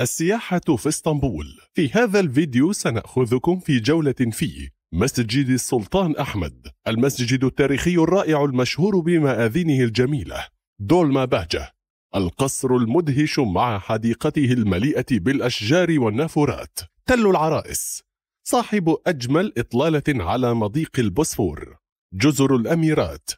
السياحة في إسطنبول. في هذا الفيديو سنأخذكم في جولة في مسجد السلطان أحمد. المسجد التاريخي الرائع المشهور بمآذنه الجميلة. دولما باجة القصر المدهش مع حديقته المليئة بالأشجار والنافورات. تل العرائس. صاحب أجمل إطلالة على مضيق البوسفور. جزر الأميرات.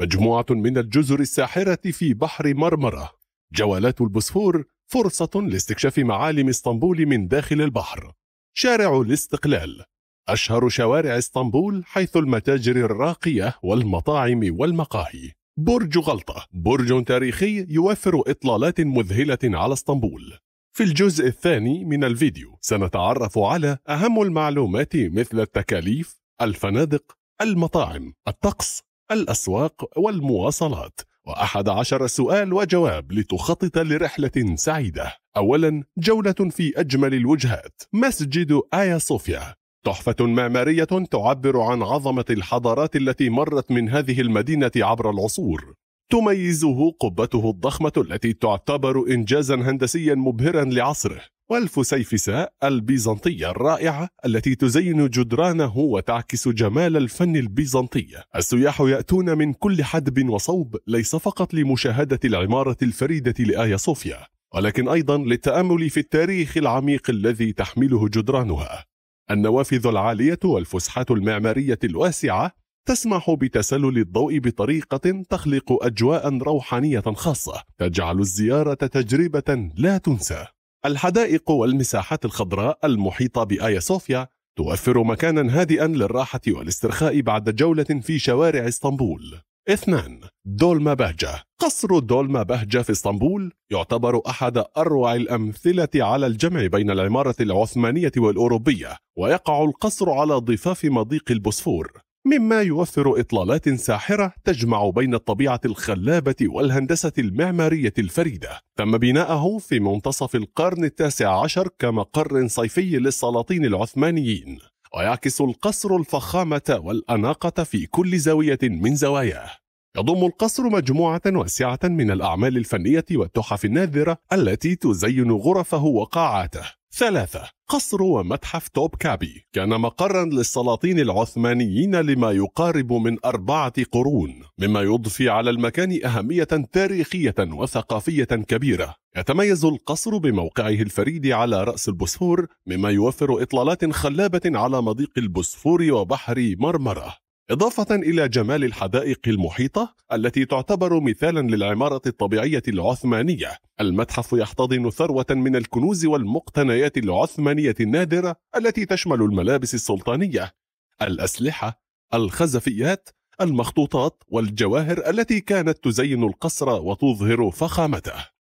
مجموعة من الجزر الساحرة في بحر مرمرة. جولات البوسفور فرصة لاستكشاف معالم اسطنبول من داخل البحر. شارع الاستقلال. أشهر شوارع اسطنبول حيث المتاجر الراقية والمطاعم والمقاهي. برج غلطة. برج تاريخي يوفر إطلالات مذهلة على اسطنبول. في الجزء الثاني من الفيديو سنتعرف على أهم المعلومات مثل التكاليف الفنادق المطاعم الطقس الأسواق والمواصلات. وأحد عشر سؤال وجواب لتخطط لرحلة سعيدة. أولا جولة في أجمل الوجهات مسجد آيا صوفيا. تحفة معمارية تعبر عن عظمة الحضارات التي مرت من هذه المدينة عبر العصور. تميزه قبته الضخمة التي تعتبر إنجازا هندسيا مبهرا لعصره. والفسيفساء البيزنطية الرائعة التي تزين جدرانه وتعكس جمال الفن البيزنطي. السياح يأتون من كل حدب وصوب ليس فقط لمشاهدة العمارة الفريدة لآيا صوفيا ولكن أيضا للتأمل في التاريخ العميق الذي تحمله جدرانها. النوافذ العالية والفسحات المعمارية الواسعة تسمح بتسلل الضوء بطريقة تخلق أجواء روحانية خاصة تجعل الزيارة تجربة لا تنسى. الحدائق والمساحات الخضراء المحيطة بآيا صوفيا توفر مكانا هادئا للراحة والاسترخاء بعد جولة في شوارع إسطنبول. اثنان دولما بهجة. قصر دولما بهجة في إسطنبول يعتبر أحد أروع الأمثلة على الجمع بين العمارة العثمانية والأوروبية ويقع القصر على ضفاف مضيق البوسفور. مما يوفر إطلالات ساحرة تجمع بين الطبيعة الخلابة والهندسة المعمارية الفريدة. تم بناءه في منتصف القرن التاسع عشر كمقر صيفي للسلاطين العثمانيين. ويعكس القصر الفخامة والأناقة في كل زاوية من زواياه. يضم القصر مجموعة واسعة من الأعمال الفنية والتحف النادرة التي تزين غرفه وقاعاته. ثلاثة قصر ومتحف توب كابي. كان مقرا للسلاطين العثمانيين لما يقارب من أربعة قرون مما يضفي على المكان أهمية تاريخية وثقافية كبيرة. يتميز القصر بموقعه الفريد على رأس البوسفور مما يوفر إطلالات خلابة على مضيق البوسفور وبحر مرمرة. إضافة إلى جمال الحدائق المحيطة التي تعتبر مثالا للعمارة الطبيعية العثمانية. المتحف يحتضن ثروة من الكنوز والمقتنيات العثمانية النادرة التي تشمل الملابس السلطانية الأسلحة الخزفيات المخطوطات والجواهر التي كانت تزين القصر وتظهر فخامته.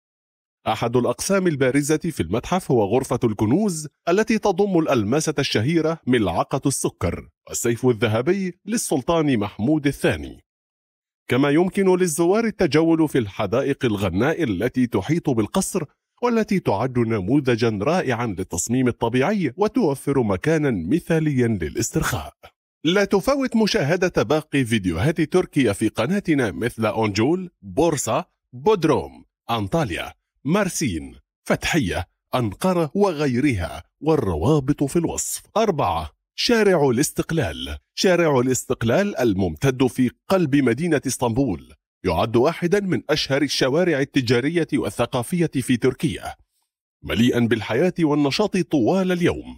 أحد الأقسام البارزة في المتحف هو غرفة الكنوز التي تضم الألماسة الشهيرة ملعقة السكر والسيف الذهبي للسلطان محمود الثاني. كما يمكن للزوار التجول في الحدائق الغناء التي تحيط بالقصر والتي تعد نموذجا رائعا للتصميم الطبيعي وتوفر مكانا مثاليا للاسترخاء. لا تفوت مشاهدة باقي فيديوهات تركيا في قناتنا مثل أونجول، بورصة، بودروم، أنطاليا. مارسين فتحية أنقرة وغيرها والروابط في الوصف. أربعة شارع الاستقلال. شارع الاستقلال الممتد في قلب مدينة إسطنبول. يعد واحدا من أشهر الشوارع التجارية والثقافية في تركيا. مليئا بالحياة والنشاط طوال اليوم.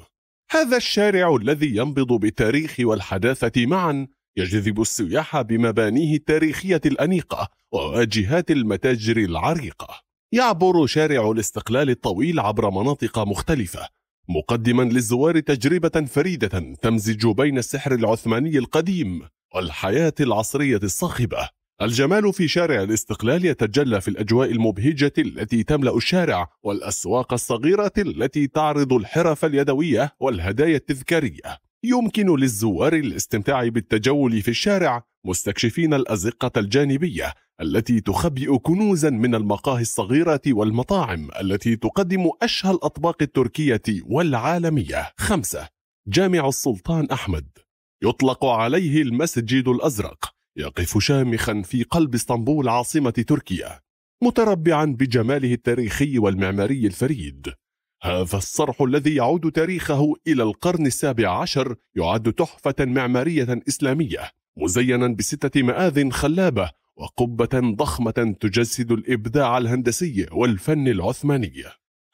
هذا الشارع الذي ينبض بالتاريخ والحداثة معا يجذب السياح بمبانيه التاريخية الأنيقة وواجهات المتاجر العريقة. يعبر شارع الاستقلال الطويل عبر مناطق مختلفة مقدما للزوار تجربة فريدة تمزج بين السحر العثماني القديم والحياة العصرية الصاخبة. الجمال في شارع الاستقلال يتجلى في الأجواء المبهجة التي تملأ الشارع والأسواق الصغيرة التي تعرض الحرف اليدوية والهدايا التذكارية. يمكن للزوار الاستمتاع بالتجول في الشارع مستكشفين الأزقة الجانبية التي تخبئ كنوزا من المقاهي الصغيرة والمطاعم التي تقدم أشهى الأطباق التركية والعالمية. خمسة. جامع السلطان أحمد. يطلق عليه المسجد الأزرق يقف شامخا في قلب اسطنبول عاصمة تركيا متربعا بجماله التاريخي والمعماري الفريد. هذا الصرح الذي يعود تاريخه إلى القرن السابع عشر يعد تحفة معمارية إسلامية. مزينا بستة مآذ خلابة وقبة ضخمة تجسد الإبداع الهندسي والفن العثماني.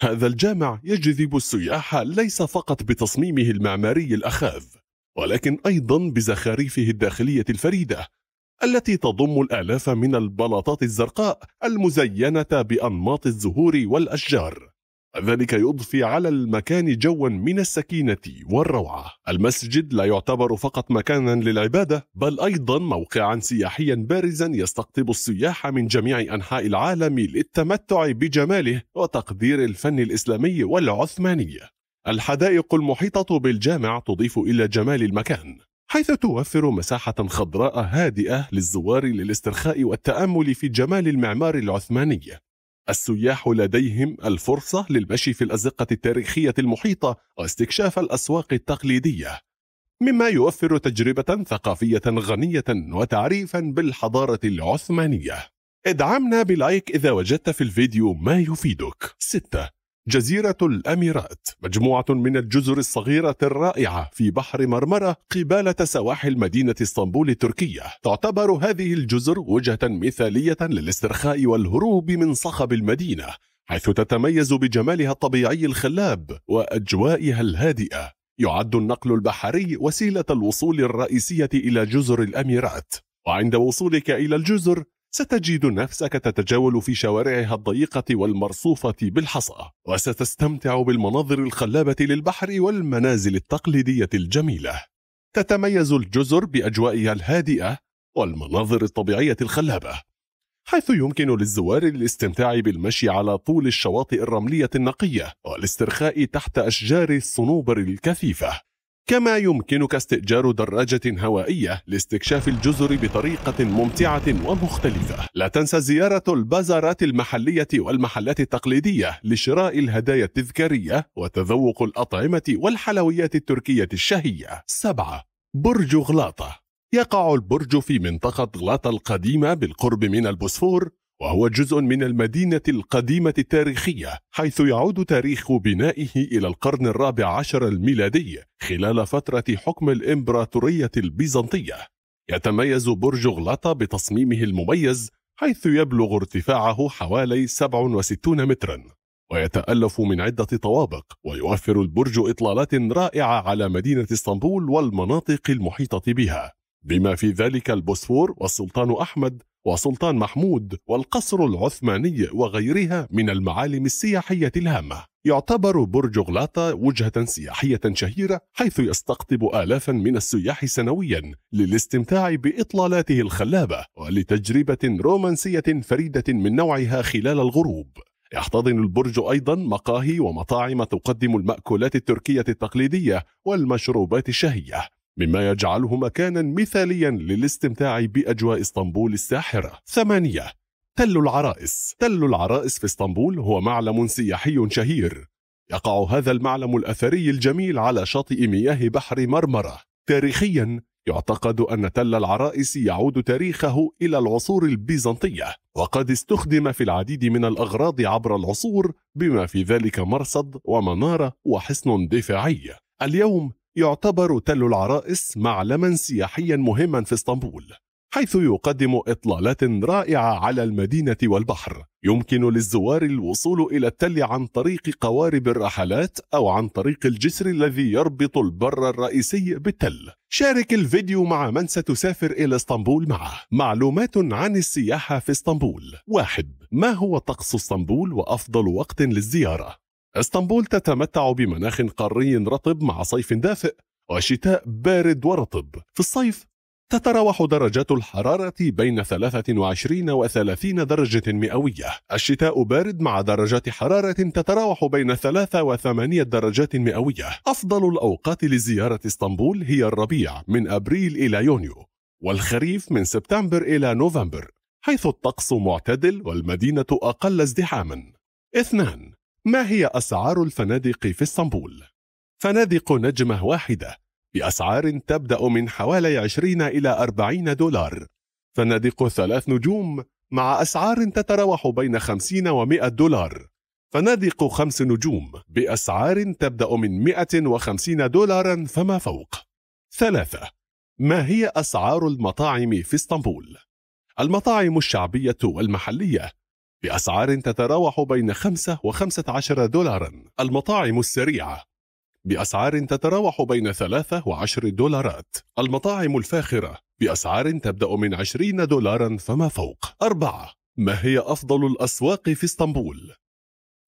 هذا الجامع يجذب السياح ليس فقط بتصميمه المعماري الأخاذ ولكن أيضا بزخاريفه الداخلية الفريدة التي تضم الآلاف من البلاطات الزرقاء المزينة بأنماط الزهور والأشجار. ذلك يضفي على المكان جوا من السكينة والروعة. المسجد لا يعتبر فقط مكانا للعبادة بل أيضا موقعا سياحيا بارزا يستقطب السياح من جميع أنحاء العالم للتمتع بجماله وتقدير الفن الإسلامي والعثماني. الحدائق المحيطة بالجامع تضيف إلى جمال المكان حيث توفر مساحة خضراء هادئة للزوار للاسترخاء والتأمل في جمال المعمار العثماني. السياح لديهم الفرصة للمشي في الأزقة التاريخية المحيطة واستكشاف الأسواق التقليدية مما يوفر تجربة ثقافية غنية وتعريفا بالحضارة العثمانية. ادعمنا بلايك إذا وجدت في الفيديو ما يفيدك. 6 جزيرة الأميرات مجموعة من الجزر الصغيرة الرائعة في بحر مرمرة قبالة سواحل مدينة اسطنبول التركية. تعتبر هذه الجزر وجهة مثالية للاسترخاء والهروب من صخب المدينة حيث تتميز بجمالها الطبيعي الخلاب وأجوائها الهادئة. يعد النقل البحري وسيلة الوصول الرئيسية إلى جزر الأميرات. وعند وصولك إلى الجزر ستجد نفسك تتجول في شوارعها الضيقة والمرصوفة بالحصى وستستمتع بالمناظر الخلابة للبحر والمنازل التقليدية الجميلة. تتميز الجزر بأجوائها الهادئة والمناظر الطبيعية الخلابة حيث يمكن للزوار الاستمتاع بالمشي على طول الشواطئ الرملية النقية والاسترخاء تحت أشجار الصنوبر الكثيفة. كما يمكنك استئجار دراجة هوائية لاستكشاف الجزر بطريقة ممتعة ومختلفة. لا تنسى زيارة البازارات المحلية والمحلات التقليدية لشراء الهدايا التذكارية وتذوق الأطعمة والحلويات التركية الشهية. سبعة برج غلاطة. يقع البرج في منطقة غلاطة القديمة بالقرب من البوسفور وهو جزء من المدينة القديمة التاريخية حيث يعود تاريخ بنائه إلى القرن الرابع عشر الميلادي خلال فترة حكم الإمبراطورية البيزنطية. يتميز برج غلاطة بتصميمه المميز حيث يبلغ ارتفاعه حوالي 67 مترا. ويتألف من عدة طوابق ويوفر البرج إطلالات رائعة على مدينة إسطنبول والمناطق المحيطة بها. بما في ذلك البوسفور والسلطان أحمد وسلطان محمود والقصر العثماني وغيرها من المعالم السياحية الهامة. يعتبر برج غلاطة وجهة سياحية شهيرة حيث يستقطب آلافا من السياح سنويا للاستمتاع بإطلالاته الخلابة ولتجربة رومانسية فريدة من نوعها خلال الغروب. يحتضن البرج أيضا مقاهي ومطاعم تقدم المأكولات التركية التقليدية والمشروبات الشهية. مما يجعله مكانا مثاليا للاستمتاع بأجواء اسطنبول الساحرة. ثمانية. تل العرائس. تل العرائس في اسطنبول هو معلم سياحي شهير. يقع هذا المعلم الأثري الجميل على شاطئ مياه بحر مرمرة. تاريخيا يعتقد أن تل العرائس يعود تاريخه إلى العصور البيزنطية. وقد استخدم في العديد من الأغراض عبر العصور بما في ذلك مرصد ومنارة وحصن دفاعي. اليوم يعتبر تل العرائس معلما سياحيا مهما في اسطنبول حيث يقدم إطلالات رائعة على المدينة والبحر. يمكن للزوار الوصول إلى التل عن طريق قوارب الرحلات أو عن طريق الجسر الذي يربط البر الرئيسي بالتل. شارك الفيديو مع من ستسافر إلى اسطنبول معه. معلومات عن السياحة في اسطنبول. واحد ما هو طقس اسطنبول وأفضل وقت للزيارة؟ إسطنبول تتمتع بمناخ قاري رطب مع صيف دافئ وشتاء بارد ورطب. في الصيف تتراوح درجات الحرارة بين 23 و 30 درجة مئوية. الشتاء بارد مع درجات حرارة تتراوح بين 3 و 8 درجات مئوية. أفضل الأوقات لزيارة إسطنبول هي الربيع من أبريل إلى يونيو والخريف من سبتمبر إلى نوفمبر حيث الطقس معتدل والمدينة أقل ازدحاما. اثنان ما هي أسعار الفنادق في إسطنبول؟ فنادق نجمة واحدة بأسعار تبدأ من حوالي 20 إلى 40 دولار فنادق ثلاث نجوم مع أسعار تتراوح بين 50 و 100 دولار فنادق خمس نجوم بأسعار تبدأ من 150 دولارا فما فوق ثلاثة ما هي أسعار المطاعم في إسطنبول؟ المطاعم الشعبية والمحلية بأسعار تتراوح بين 5 و 15 دولارا. المطاعم السريعة. بأسعار تتراوح بين 3 و 10 دولارات. المطاعم الفاخرة. بأسعار تبدأ من 20 دولارا فما فوق. أربعة. ما هي أفضل الأسواق في إسطنبول؟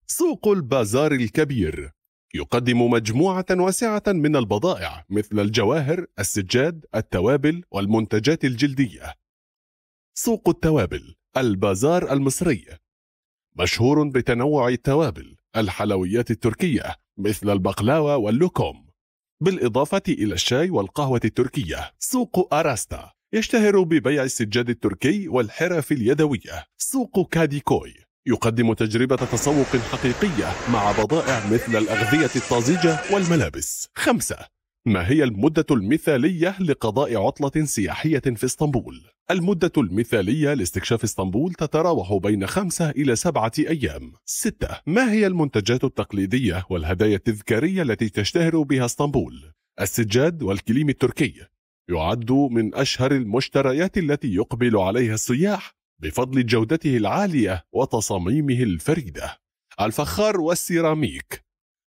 سوق البازار الكبير. يقدم مجموعة واسعة من البضائع مثل الجواهر، السجاد، التوابل والمنتجات الجلدية. سوق التوابل. البازار المصري. مشهور بتنوع التوابل، الحلويات التركية مثل البقلاوة واللوكوم، بالإضافة إلى الشاي والقهوة التركية. سوق أراستا يشتهر ببيع السجاد التركي والحرف اليدوية. سوق كاديكوي يقدم تجربة تسوق حقيقية مع بضائع مثل الأغذية الطازجة والملابس خمسة ما هي المدة المثالية لقضاء عطلة سياحية في اسطنبول؟ المدة المثالية لاستكشاف اسطنبول تتراوح بين خمسة إلى سبعة أيام. ستة. ما هي المنتجات التقليدية والهدايا التذكارية التي تشتهر بها اسطنبول؟ السجاد والكليم التركي. يعد من أشهر المشتريات التي يقبل عليها السياح بفضل جودته العالية وتصاميمه الفريدة. الفخار والسيراميك.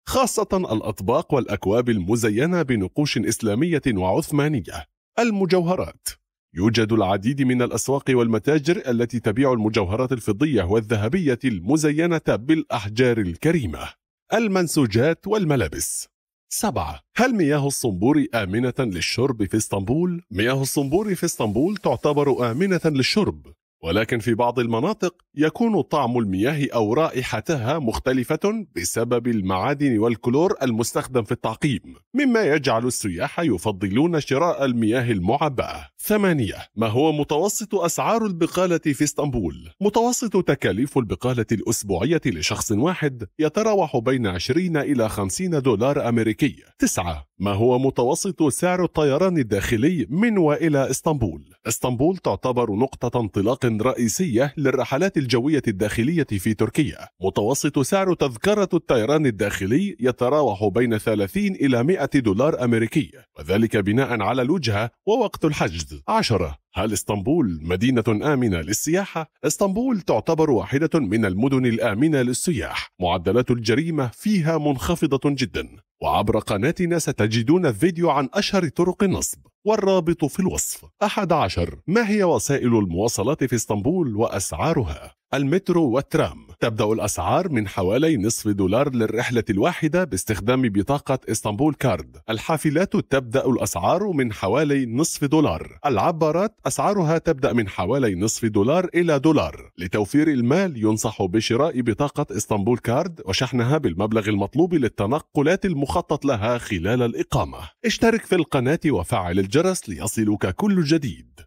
خاصة الأطباق والأكواب المزينة بنقوش إسلامية وعثمانية. المجوهرات. يوجد العديد من الأسواق والمتاجر التي تبيع المجوهرات الفضية والذهبية المزينة بالأحجار الكريمة. المنسوجات والملابس. سبعة. هل مياه الصنبور آمنة للشرب في إسطنبول؟ مياه الصنبور في إسطنبول تعتبر آمنة للشرب. ولكن في بعض المناطق يكون طعم المياه أو رائحتها مختلفة بسبب المعادن والكلور المستخدم في التعقيم مما يجعل السياح يفضلون شراء المياه المعبأة. ثمانية. ما هو متوسط أسعار البقالة في إسطنبول؟ متوسط تكاليف البقالة الأسبوعية لشخص واحد يتراوح بين 20 إلى 50 دولار أمريكي. تسعة. ما هو متوسط سعر الطيران الداخلي من وإلى إسطنبول؟ إسطنبول تعتبر نقطة انطلاق رئيسية للرحلات الجوية الداخلية في تركيا. متوسط سعر تذكرة الطيران الداخلي يتراوح بين 30 إلى 100 دولار أمريكي. وذلك بناء على الوجهة ووقت الحجز. عشرة. هل إسطنبول مدينة آمنة للسياحة؟ إسطنبول تعتبر واحدة من المدن الآمنة للسياح. معدلات الجريمة فيها منخفضة جدا. وعبر قناتنا ستجدون فيديو عن أشهر طرق النصب. والرابط في الوصف. أحد عشر. ما هي وسائل المواصلات في إسطنبول وأسعارها؟ المترو والترام. تبدأ الأسعار من حوالي نصف دولار للرحلة الواحدة باستخدام بطاقة إسطنبول card. الحافلات تبدأ الأسعار من حوالي نصف دولار. العبارات أسعارها تبدأ من حوالي نصف دولار إلى دولار. لتوفير المال ينصح بشراء بطاقة إسطنبول card وشحنها بالمبلغ المطلوب للتنقلات المخطط لها خلال الإقامة. اشترك في القناة وفعل الجرس ليصلك كل جديد.